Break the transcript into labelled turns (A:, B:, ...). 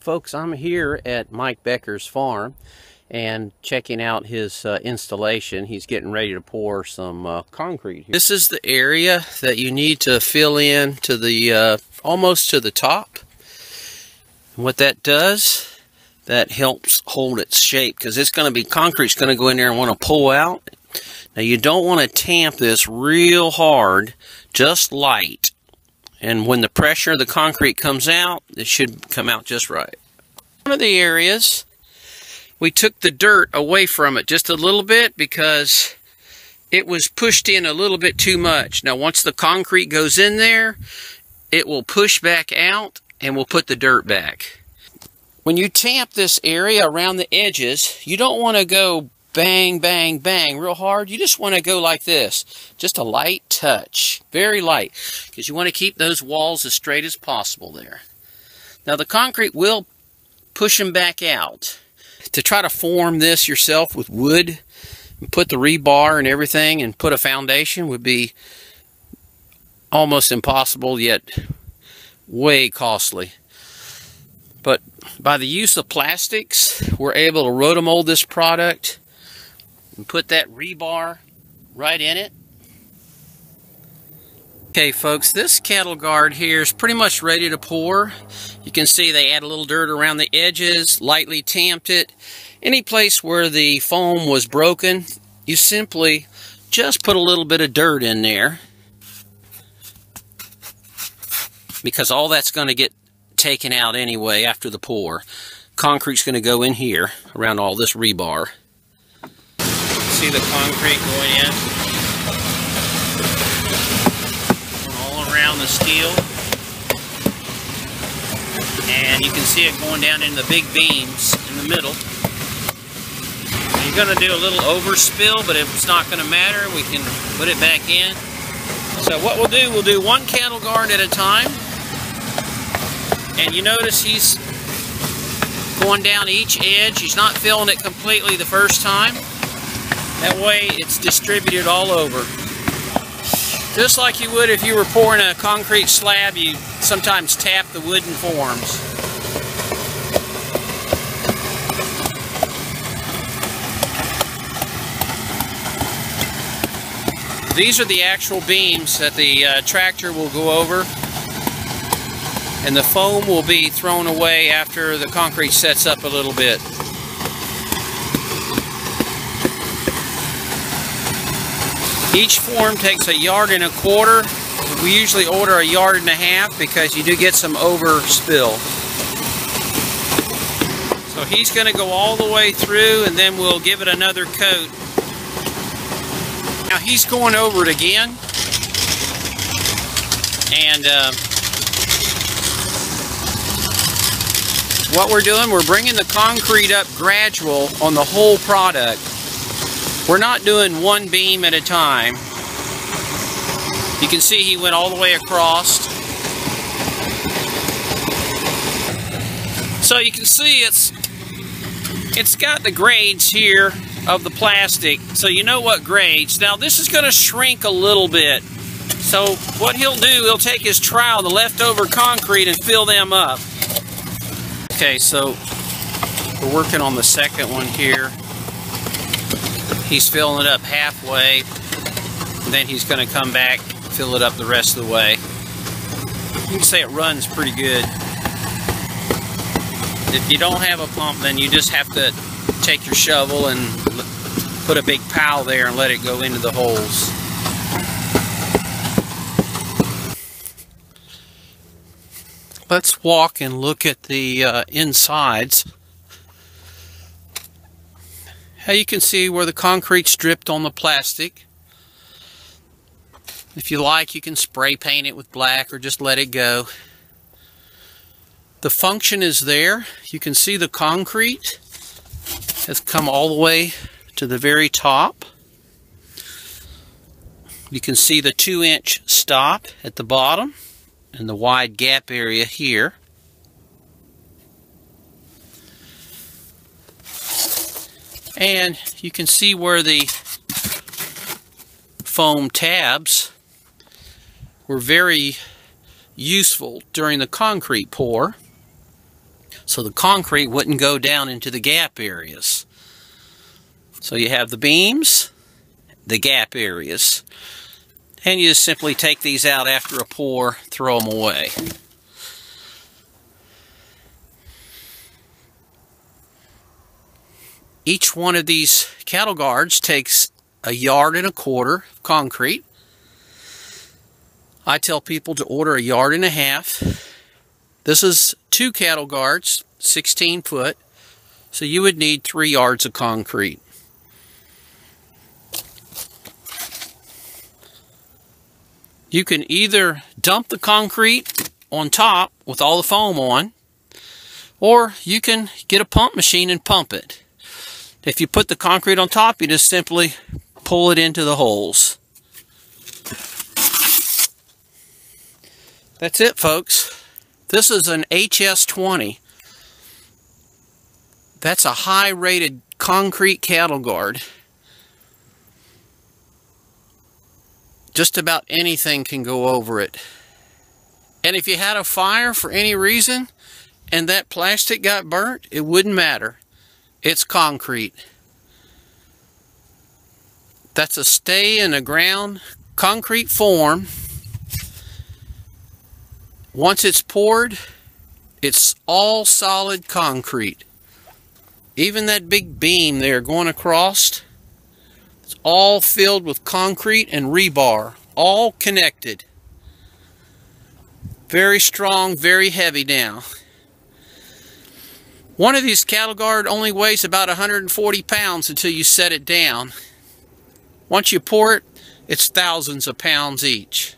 A: Folks, I'm here at Mike Becker's farm and checking out his uh, installation. He's getting ready to pour some uh, concrete. Here. This is the area that you need to fill in to the uh, almost to the top. And what that does, that helps hold its shape because it's going to be concrete's going to go in there and want to pull out. Now you don't want to tamp this real hard, just light and when the pressure of the concrete comes out, it should come out just right. One of the areas, we took the dirt away from it just a little bit because it was pushed in a little bit too much. Now once the concrete goes in there, it will push back out and we'll put the dirt back. When you tamp this area around the edges, you don't want to go bang, bang, bang real hard. You just want to go like this. Just a light touch. Very light. Because you want to keep those walls as straight as possible there. Now the concrete will push them back out. To try to form this yourself with wood and put the rebar and everything and put a foundation would be almost impossible yet way costly. But by the use of plastics, we're able to rotomold this product and put that rebar right in it. Okay folks, this cattle guard here is pretty much ready to pour. You can see they add a little dirt around the edges, lightly tamped it. Any place where the foam was broken, you simply just put a little bit of dirt in there because all that's going to get taken out anyway after the pour. Concrete's going to go in here around all this rebar see the concrete going in. All around the steel. And you can see it going down in the big beams in the middle. You're going to do a little overspill, but it's not going to matter. We can put it back in. So what we'll do, we'll do one cattle guard at a time. And you notice he's going down each edge. He's not filling it completely the first time. That way it's distributed all over. Just like you would if you were pouring a concrete slab, you sometimes tap the wooden forms. These are the actual beams that the uh, tractor will go over and the foam will be thrown away after the concrete sets up a little bit. Each form takes a yard and a quarter. We usually order a yard and a half because you do get some overspill. So he's going to go all the way through and then we'll give it another coat. Now he's going over it again. And uh, what we're doing, we're bringing the concrete up gradual on the whole product. We're not doing one beam at a time. You can see he went all the way across. So you can see it's it's got the grades here of the plastic, so you know what grades. Now this is going to shrink a little bit. So what he'll do, he'll take his trowel, the leftover concrete, and fill them up. Okay, so we're working on the second one here. He's filling it up halfway, then he's going to come back, fill it up the rest of the way. You can say it runs pretty good. If you don't have a pump, then you just have to take your shovel and put a big pile there and let it go into the holes. Let's walk and look at the uh, insides. How you can see where the concrete's dripped on the plastic. If you like, you can spray paint it with black or just let it go. The function is there. You can see the concrete has come all the way to the very top. You can see the two inch stop at the bottom and the wide gap area here. And you can see where the foam tabs were very useful during the concrete pour. so the concrete wouldn't go down into the gap areas. So you have the beams, the gap areas, and you just simply take these out after a pour, throw them away. Each one of these cattle guards takes a yard and a quarter of concrete. I tell people to order a yard and a half. This is two cattle guards, 16 foot, so you would need three yards of concrete. You can either dump the concrete on top with all the foam on, or you can get a pump machine and pump it. If you put the concrete on top, you just simply pull it into the holes. That's it, folks. This is an HS20. That's a high-rated concrete cattle guard. Just about anything can go over it. And if you had a fire for any reason and that plastic got burnt, it wouldn't matter. It's concrete. That's a stay in the ground concrete form. Once it's poured, it's all solid concrete. Even that big beam there going across, it's all filled with concrete and rebar, all connected. Very strong, very heavy now. One of these cattle guard only weighs about 140 pounds until you set it down. Once you pour it, it's thousands of pounds each.